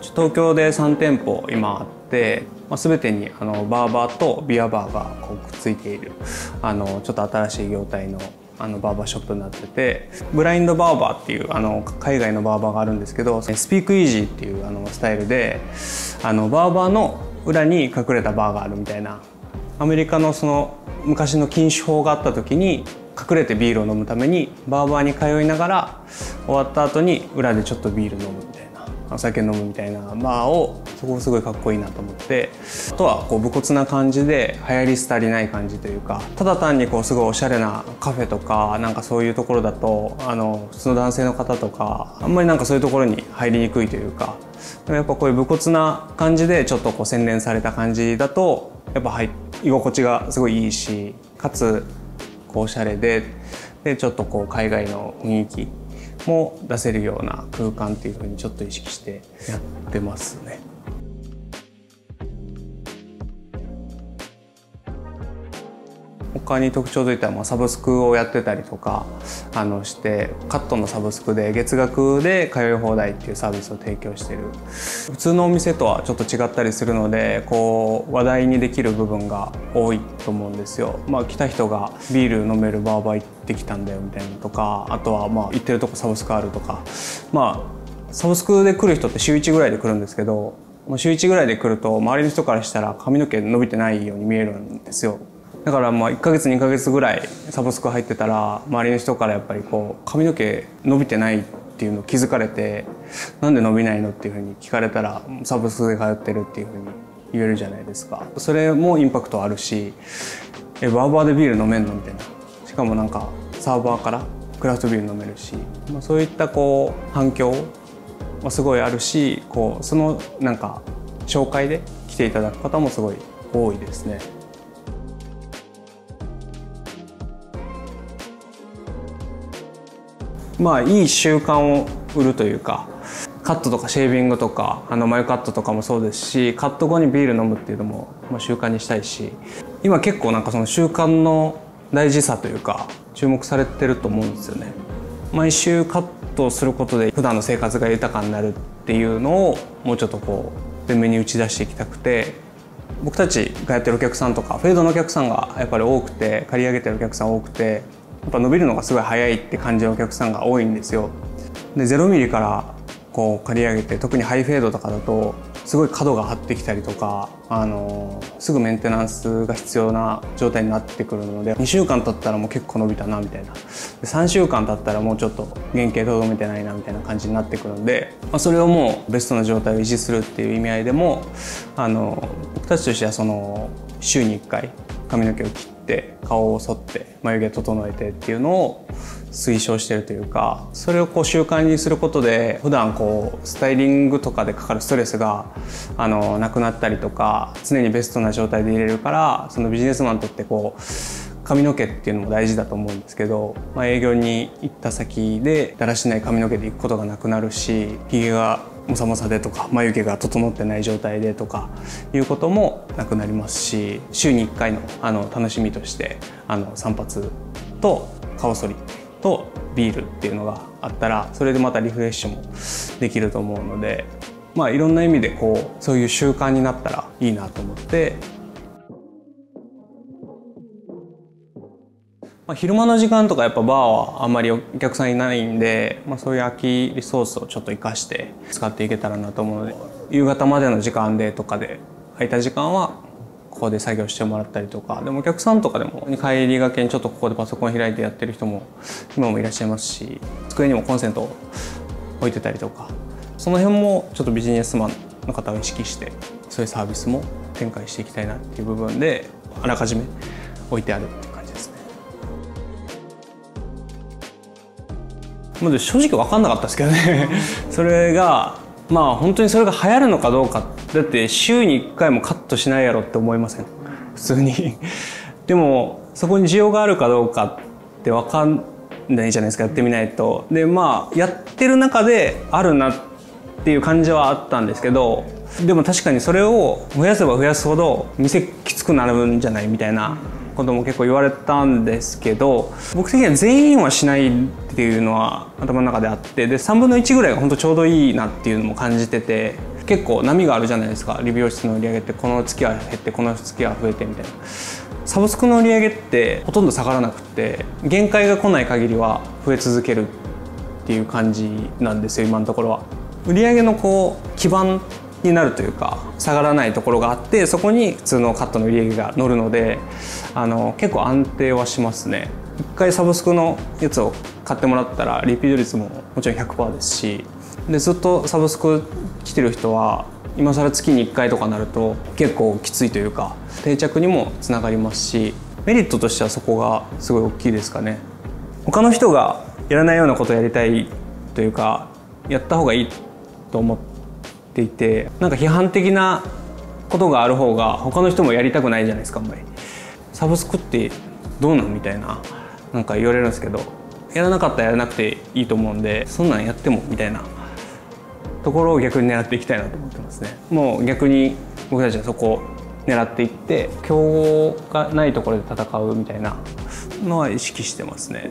ち東京で3店舗今あって、まあ、全てにあのバーバーとビアバーがこうくっついているあのちょっと新しい業態のあのバーバーショップになっててブラインドバーバーっていうあの海外のバーバーがあるんですけどスピークイージーっていうあのスタイルであのバーバーの裏に隠れたバーがあるみたいなアメリカのその昔の禁酒法があった時に隠れてビールを飲むためにバーバーに通いながら終わった後に裏でちょっとビール飲むみたいな。お酒飲むみたいなバーをそこすごいかっこいいなと思ってあとはこう武骨な感じで流行り廃りない感じというかただ単にこうすごいおしゃれなカフェとかなんかそういうところだとあの普通の男性の方とかあんまりなんかそういうところに入りにくいというかでもやっぱこういう武骨な感じでちょっとこう洗練された感じだとやっぱ居心地がすごいいいしかつこうおしゃれででちょっとこう海外の雰囲気も出せるような空間っていうふうにちょっと意識してやってますね。他に特徴といったら、サブスクをやってたりとかあのしてカットのサブスクで月額で通い放題っていうサービスを提供してる。普通のお店とはちょっと違ったりするのでこう話題にできる部分が多いと思うんですよ。まあ、来た人がビール飲めるバーバー行ってきたんだよみたいなとかあとはまあ行ってるとこサブスクあるとか。まあサブスクで来る人って週1ぐらいで来るんですけど週1ぐらいで来ると周りの人からしたら髪の毛伸びてないように見えるんですよ。だからまあ1か月2か月ぐらいサブスク入ってたら周りの人からやっぱりこう髪の毛伸びてないっていうのを気づかれてなんで伸びないのっていうふうに聞かれたらサブスクで通ってるっていうふうに言えるじゃないですか。それもインパクトあるしえバーバーでビール飲めんのみたいな。しかもなんかサーバーからクラフトビール飲めるし、まあ、そういったこう反響はすごいあるしこうそのなんか紹介で来ていただく方もすごい多いですね。まあいい習慣を売るというかカットとかシェービングとかあの眉カットとかもそうですしカット後にビール飲むっていうのも、まあ、習慣にしたいし今結構なんかその習慣の大事さというか注目されてると思うんですよね。毎週カットすることで普段の生活が豊かになるっていうのをもうちょっとこう前面に打ち出していきたくて僕たちがやってるお客さんとかフェードのお客さんがやっぱり多くて借り上げてるお客さん多くてやっぱ伸びるのがすごい早いって感じるお客さんが多いんですよ。で0ミリからこう刈り上げて特にハイフェードとかだとすごい角が張ってきたりとかあのすぐメンテナンスが必要な状態になってくるので2週間経ったらもう結構伸びたなみたいな3週間経ったらもうちょっと原型とどめてないなみたいな感じになってくるので、まあ、それをもうベストな状態を維持するっていう意味合いでもあの僕たちとしてはその週に1回髪の毛を切って顔を剃って眉毛整えてっていうのを推奨してるというかそれをこう習慣にすることで普段こうスタイリングとかでかかるストレスがあのなくなったりとか常にベストな状態でいれるからそのビジネスマンにとってこう髪の毛っていうのも大事だと思うんですけど、まあ、営業に行った先でだらしない髪の毛で行くことがなくなるしひげがもさもさでとか眉毛が整ってない状態でとかいうこともなくなりますし週に1回のあの楽しみとしてあの散髪と顔剃りとビールっていうのがあったらそれでまたリフレッシュもできると思うのでまあいろんな意味でこうそういう習慣になったらいいなと思ってまあ、昼間の時間とかやっぱバーはあんまりお客さんいないんで、まあ、そういう空きリソースをちょっと生かして使っていけたらなと思うので夕方までの時間でとかで空いた時間はここで作業してもらったりとか。でもお客さんとかでも帰りがけにちょっとここでパソコン開いてやってる人も今もいらっしゃいますし机にもコンセントを置いてたりとか。その辺もちょっとビジネスマンの方を意識してそういうサービスも展開していきたいなっていう部分であらかじめ置いてあるまず正直分かんなかったですけどね。それがまあ本当にそれが流行るのかどうかだって週に1回もカットしないやろって思いません？普通に。でもそこに需要があるかどうかって分かんないじゃないですかやってみないと。でまあやってる中であるなっていう感じはあったんですけどでも確かにそれを増やせば増やすほど店きつくなるんじゃないみたいなことも結構言われたんですけど僕的には全員はしないっていうのは頭の中であってで3分の1ぐらいが本当ちょうどいいなっていうのも感じてて結構波があるじゃないですか。理美容室の売り上げってこの月は減ってこの月は増えてみたいな。サブスクの売り上げってほとんど下がらなくて限界が来ない限りは増え続けるっていう感じなんですよ今のところは。売上のこう基盤になるというか下がらないところがあってそこに普通のカットの売り上げが乗るのであの結構安定はしますね。一回サブスクのやつを買ってもらったらリピート率ももちろん100%ですしでずっとサブスク来てる人は今更月に1回とかなると結構きついというか定着にもつながりますしメリットとしてはそこがすごい大きいですかね。他の人がやらないようなことをやりたいというかやった方がいいと思っていてなんか批判的なことがある方が他の人もやりたくないじゃないですかあんまり。サブスクってどうなんみたいななんか言われるんですけどやらなかったらやらなくていいと思うんでそんなんやってもみたいなところを逆に狙っていきたいなと思ってますね。もう逆に僕たちはそこを狙っていって競合がないところで戦うみたいなのは意識してますね。